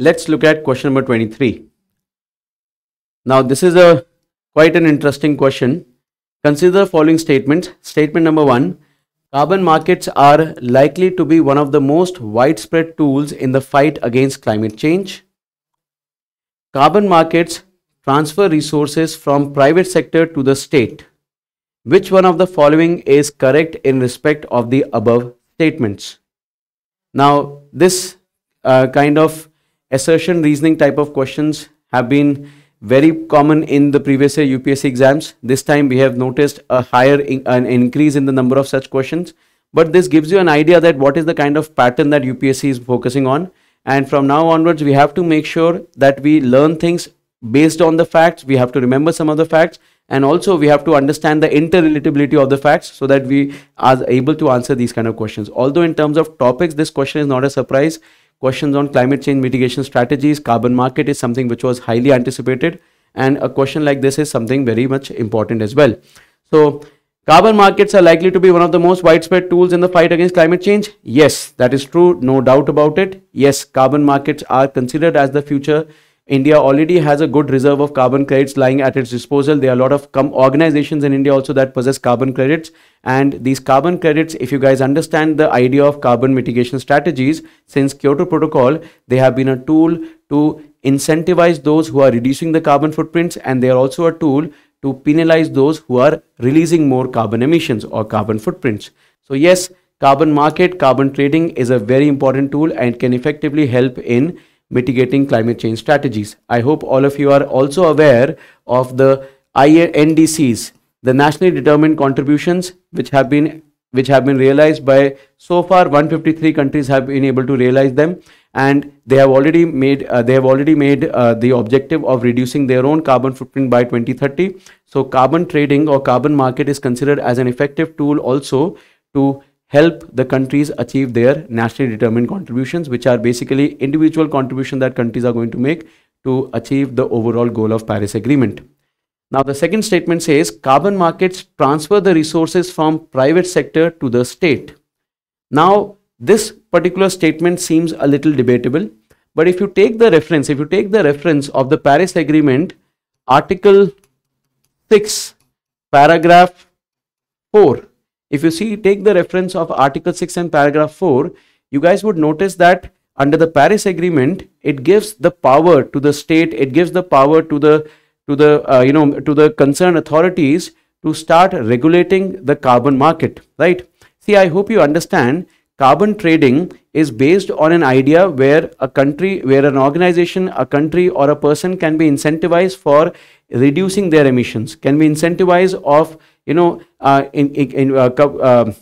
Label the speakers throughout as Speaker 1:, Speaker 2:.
Speaker 1: let's look at question number 23. Now, this is a quite an interesting question. Consider the following statements. Statement number one, carbon markets are likely to be one of the most widespread tools in the fight against climate change. Carbon markets transfer resources from private sector to the state. Which one of the following is correct in respect of the above statements? Now, this uh, kind of assertion reasoning type of questions have been very common in the previous year UPSC exams. This time we have noticed a higher in, an increase in the number of such questions. But this gives you an idea that what is the kind of pattern that UPSC is focusing on. And from now onwards, we have to make sure that we learn things based on the facts. We have to remember some of the facts. And also we have to understand the interrelatability of the facts so that we are able to answer these kind of questions. Although in terms of topics, this question is not a surprise questions on climate change mitigation strategies, carbon market is something which was highly anticipated. And a question like this is something very much important as well. So carbon markets are likely to be one of the most widespread tools in the fight against climate change. Yes, that is true. No doubt about it. Yes, carbon markets are considered as the future India already has a good reserve of carbon credits lying at its disposal. There are a lot of organizations in India also that possess carbon credits. And these carbon credits, if you guys understand the idea of carbon mitigation strategies, since Kyoto Protocol, they have been a tool to incentivize those who are reducing the carbon footprints. And they are also a tool to penalize those who are releasing more carbon emissions or carbon footprints. So yes, carbon market, carbon trading is a very important tool and can effectively help in mitigating climate change strategies. I hope all of you are also aware of the NDCs, the nationally determined contributions which have been which have been realized by so far 153 countries have been able to realize them and they have already made uh, they have already made uh, the objective of reducing their own carbon footprint by 2030 so carbon trading or carbon market is considered as an effective tool also to help the countries achieve their nationally determined contributions, which are basically individual contribution that countries are going to make to achieve the overall goal of Paris Agreement. Now, the second statement says carbon markets transfer the resources from private sector to the state. Now, this particular statement seems a little debatable, but if you take the reference, if you take the reference of the Paris Agreement, Article 6, paragraph 4, if you see, take the reference of Article 6 and paragraph 4, you guys would notice that under the Paris Agreement, it gives the power to the state, it gives the power to the to the uh, you know to the concerned authorities to start regulating the carbon market, right? See, I hope you understand carbon trading is based on an idea where a country, where an organization, a country or a person can be incentivized for reducing their emissions, can be incentivized of you know, uh, in, in uh, uh,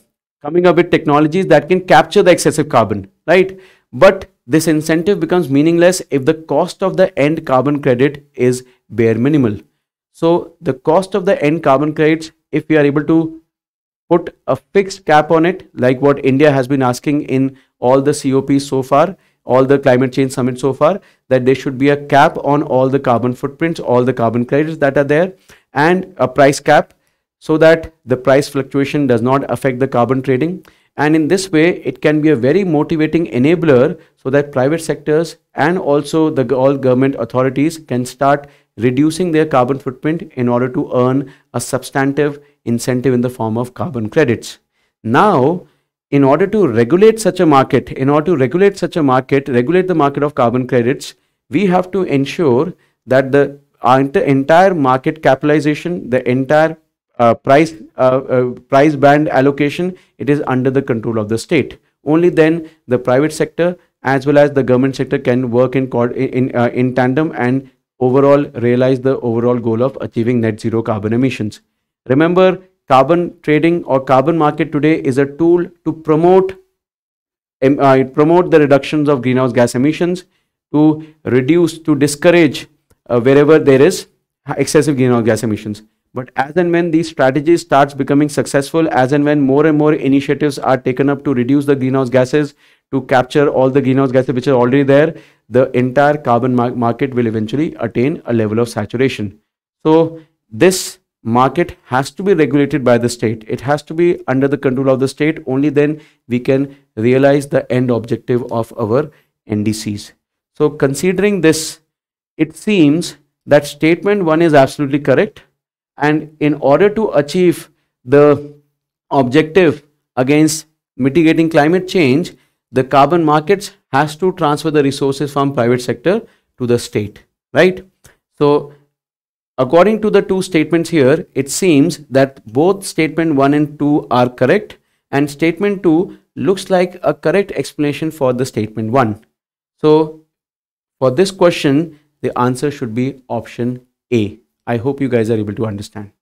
Speaker 1: coming up with technologies that can capture the excessive carbon, right? But this incentive becomes meaningless if the cost of the end carbon credit is bare minimal. So the cost of the end carbon credits, if we are able to put a fixed cap on it, like what India has been asking in all the COPs so far, all the climate change summits so far, that there should be a cap on all the carbon footprints, all the carbon credits that are there, and a price cap so that the price fluctuation does not affect the carbon trading. And in this way, it can be a very motivating enabler so that private sectors and also the all government authorities can start reducing their carbon footprint in order to earn a substantive incentive in the form of carbon credits. Now, in order to regulate such a market, in order to regulate such a market, regulate the market of carbon credits, we have to ensure that the entire market capitalization, the entire uh, price uh, uh, price band allocation it is under the control of the state. Only then the private sector as well as the government sector can work in in uh, in tandem and overall realize the overall goal of achieving net zero carbon emissions. Remember carbon trading or carbon market today is a tool to promote uh, promote the reductions of greenhouse gas emissions to reduce to discourage uh, wherever there is excessive greenhouse gas emissions but as and when these strategies starts becoming successful, as and when more and more initiatives are taken up to reduce the greenhouse gases, to capture all the greenhouse gases which are already there, the entire carbon mar market will eventually attain a level of saturation. So this market has to be regulated by the state. It has to be under the control of the state. Only then we can realize the end objective of our NDCs. So considering this, it seems that statement 1 is absolutely correct. And in order to achieve the objective against mitigating climate change, the carbon markets has to transfer the resources from private sector to the state, right? So according to the two statements here, it seems that both statement 1 and 2 are correct and statement 2 looks like a correct explanation for the statement 1. So for this question, the answer should be option A. I hope you guys are able to understand.